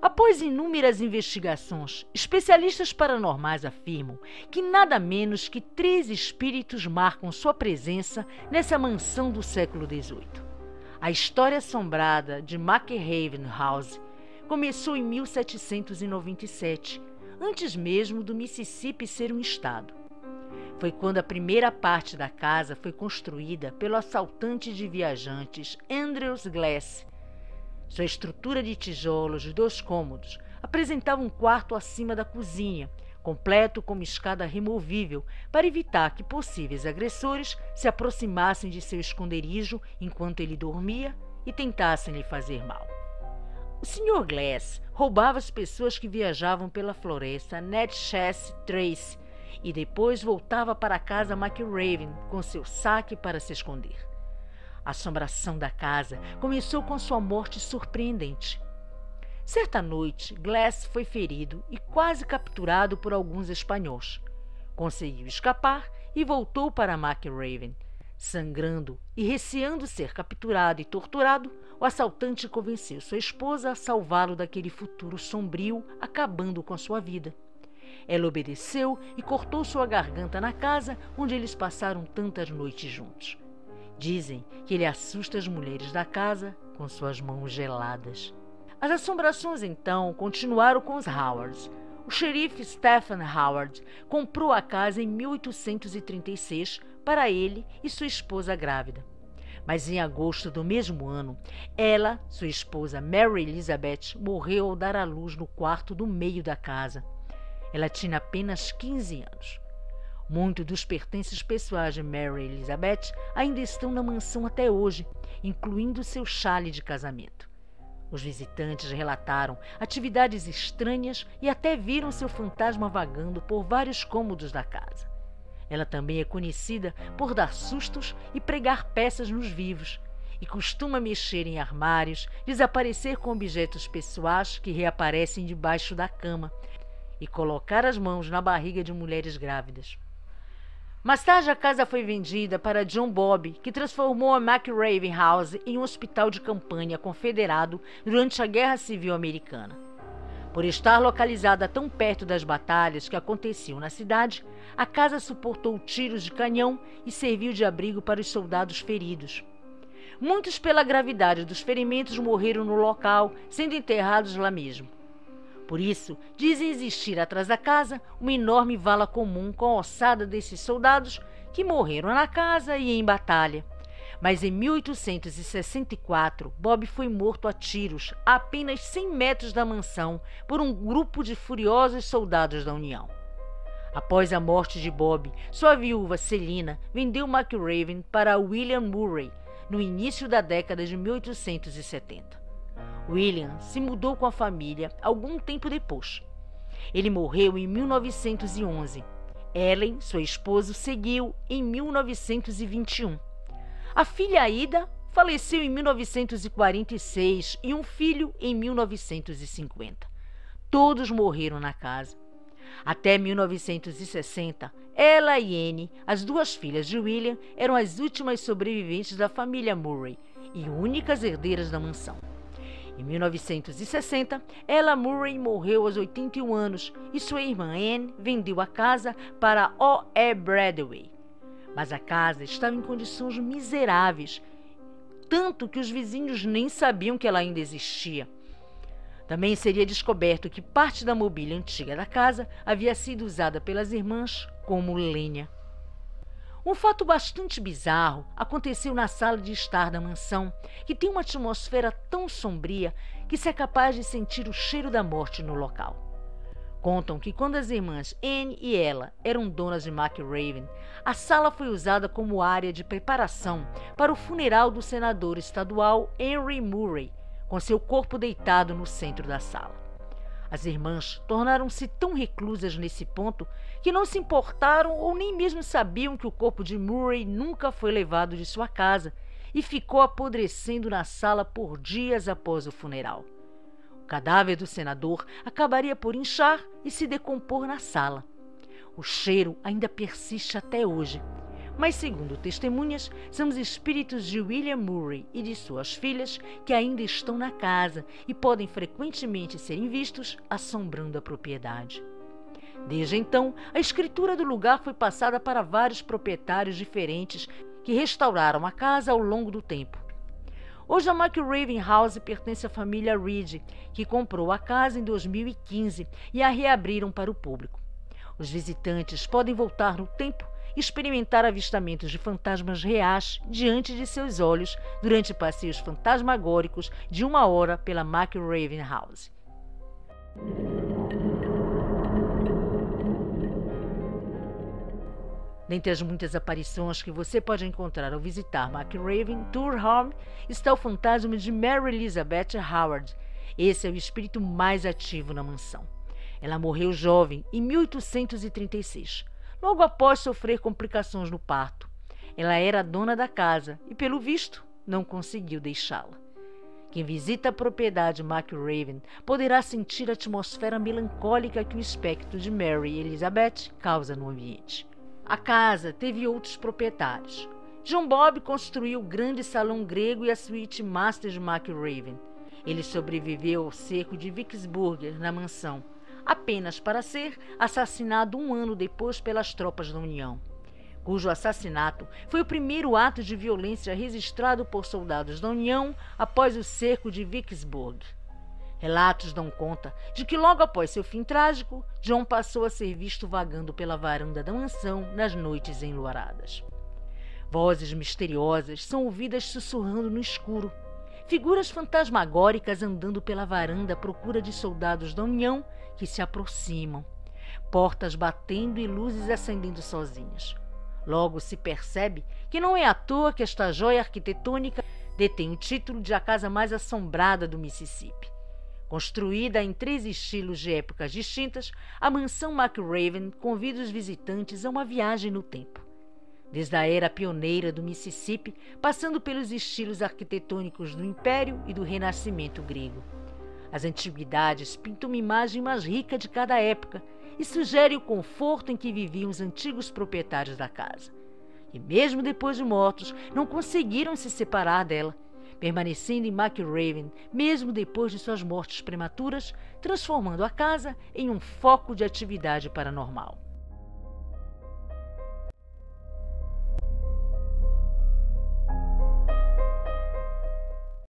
Após inúmeras investigações, especialistas paranormais afirmam que nada menos que três espíritos marcam sua presença nessa mansão do século XVIII. A história assombrada de McRaven House começou em 1797, antes mesmo do Mississippi ser um estado. Foi quando a primeira parte da casa foi construída pelo assaltante de viajantes Andrews Glass. Sua estrutura de tijolos de dois cômodos apresentava um quarto acima da cozinha, completo com uma escada removível para evitar que possíveis agressores se aproximassem de seu esconderijo enquanto ele dormia e tentassem lhe fazer mal. O Sr. Glass roubava as pessoas que viajavam pela floresta Netchess Trace e depois voltava para casa McRaven com seu saque para se esconder. A assombração da casa começou com sua morte surpreendente. Certa noite, Glass foi ferido e quase capturado por alguns espanhóis. Conseguiu escapar e voltou para McRaven. Sangrando e receando ser capturado e torturado, o assaltante convenceu sua esposa a salvá-lo daquele futuro sombrio, acabando com sua vida. Ela obedeceu e cortou sua garganta na casa onde eles passaram tantas noites juntos. Dizem que ele assusta as mulheres da casa com suas mãos geladas. As assombrações então continuaram com os Howards. O xerife Stephen Howard comprou a casa em 1836 para ele e sua esposa grávida. Mas em agosto do mesmo ano, ela, sua esposa Mary Elizabeth, morreu ao dar à luz no quarto do meio da casa. Ela tinha apenas 15 anos. Muitos dos pertences pessoais de Mary Elizabeth ainda estão na mansão até hoje, incluindo seu chale de casamento. Os visitantes relataram atividades estranhas e até viram seu fantasma vagando por vários cômodos da casa. Ela também é conhecida por dar sustos e pregar peças nos vivos, e costuma mexer em armários, desaparecer com objetos pessoais que reaparecem debaixo da cama, e colocar as mãos na barriga de mulheres grávidas. Mais tarde, a casa foi vendida para John Bob, que transformou a McRaven House em um hospital de campanha confederado durante a Guerra Civil Americana. Por estar localizada tão perto das batalhas que aconteciam na cidade, a casa suportou tiros de canhão e serviu de abrigo para os soldados feridos. Muitos, pela gravidade dos ferimentos, morreram no local, sendo enterrados lá mesmo. Por isso, dizem existir atrás da casa uma enorme vala comum com a ossada desses soldados que morreram na casa e em batalha. Mas em 1864, Bob foi morto a tiros a apenas 100 metros da mansão por um grupo de furiosos soldados da União. Após a morte de Bob, sua viúva Celina vendeu McRaven para William Murray no início da década de 1870. William se mudou com a família algum tempo depois. Ele morreu em 1911. Ellen, sua esposa, seguiu em 1921. A filha Aida faleceu em 1946 e um filho em 1950. Todos morreram na casa. Até 1960, ela e Anne, as duas filhas de William, eram as últimas sobreviventes da família Murray e únicas herdeiras da mansão. Em 1960, Ella Murray morreu aos 81 anos e sua irmã Anne vendeu a casa para O. E. Bradway. Mas a casa estava em condições miseráveis, tanto que os vizinhos nem sabiam que ela ainda existia. Também seria descoberto que parte da mobília antiga da casa havia sido usada pelas irmãs como lenha. Um fato bastante bizarro aconteceu na sala de estar da mansão, que tem uma atmosfera tão sombria que se é capaz de sentir o cheiro da morte no local. Contam que quando as irmãs Anne e ela eram donas de McRaven, a sala foi usada como área de preparação para o funeral do senador estadual Henry Murray, com seu corpo deitado no centro da sala. As irmãs tornaram-se tão reclusas nesse ponto que não se importaram ou nem mesmo sabiam que o corpo de Murray nunca foi levado de sua casa e ficou apodrecendo na sala por dias após o funeral. O cadáver do senador acabaria por inchar e se decompor na sala. O cheiro ainda persiste até hoje. Mas, segundo testemunhas, são os espíritos de William Murray e de suas filhas que ainda estão na casa e podem frequentemente serem vistos assombrando a propriedade. Desde então, a escritura do lugar foi passada para vários proprietários diferentes que restauraram a casa ao longo do tempo. Hoje a McRaven House pertence à família Reed, que comprou a casa em 2015 e a reabriram para o público. Os visitantes podem voltar no tempo experimentar avistamentos de fantasmas reais diante de seus olhos durante passeios fantasmagóricos de uma hora pela McRaven House. Dentre as muitas aparições que você pode encontrar ao visitar McRaven Tour Home está o fantasma de Mary Elizabeth Howard. Esse é o espírito mais ativo na mansão. Ela morreu jovem em 1836 logo após sofrer complicações no parto. Ela era dona da casa e, pelo visto, não conseguiu deixá-la. Quem visita a propriedade McRaven poderá sentir a atmosfera melancólica que o espectro de Mary Elizabeth causa no ambiente. A casa teve outros proprietários. John Bob construiu o grande salão grego e a suíte master de McRaven. Ele sobreviveu ao cerco de Vicksburg na mansão, apenas para ser assassinado um ano depois pelas tropas da União, cujo assassinato foi o primeiro ato de violência registrado por soldados da União após o cerco de Vicksburg. Relatos dão conta de que logo após seu fim trágico, John passou a ser visto vagando pela varanda da mansão nas noites enluaradas. Vozes misteriosas são ouvidas sussurrando no escuro. Figuras fantasmagóricas andando pela varanda à procura de soldados da União que se aproximam, portas batendo e luzes acendendo sozinhas. Logo se percebe que não é à toa que esta joia arquitetônica detém o título de a casa mais assombrada do Mississippi. Construída em três estilos de épocas distintas, a mansão McRaven convida os visitantes a uma viagem no tempo. Desde a era pioneira do Mississippi, passando pelos estilos arquitetônicos do Império e do Renascimento grego. As antiguidades pintam uma imagem mais rica de cada época e sugere o conforto em que viviam os antigos proprietários da casa. E mesmo depois de mortos, não conseguiram se separar dela, permanecendo em McRaven mesmo depois de suas mortes prematuras, transformando a casa em um foco de atividade paranormal.